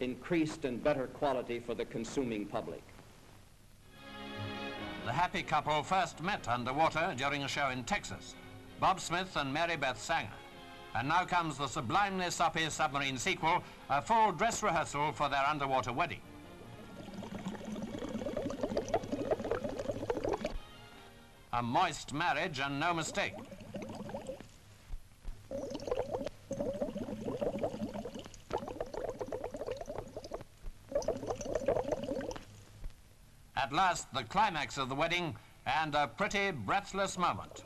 increased and better quality for the consuming public. The happy couple first met underwater during a show in Texas. Bob Smith and Mary Beth Sanger. And now comes the sublimely soppy submarine sequel, a full dress rehearsal for their underwater wedding. A moist marriage and no mistake. At last, the climax of the wedding and a pretty breathless moment.